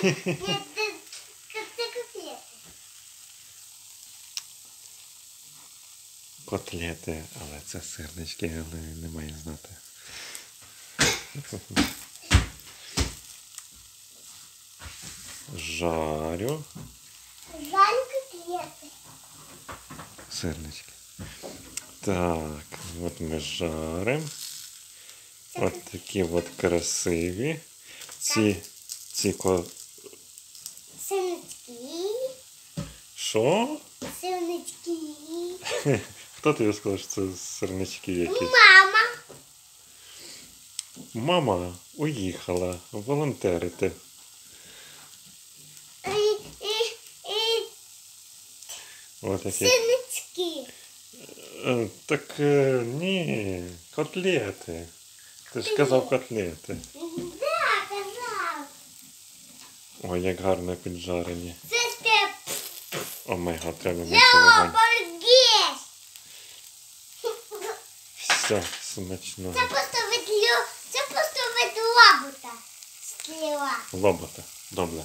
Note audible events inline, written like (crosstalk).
Котлети. (laughs) Котлети, але це сирнички, але не має знати. Жарю Жаль котлети. сирнички. Так, от ми жаримо. От такі от красиві. Ці, ці ко... Що? Синички. (laughs) Хто тобі сказав, що це сирнички якісь? Мама. Мама уїхала волонтерити. От які. синички. Е, Так е, ні, котлети. Ти ж казав котлети. Да, казав. Ой, як гарно піджарені. Це. О май гад, треба мити вогонь. Все, смачно. Це просто від лю... Це просто від лобота. Стріла. Лобота. Добре.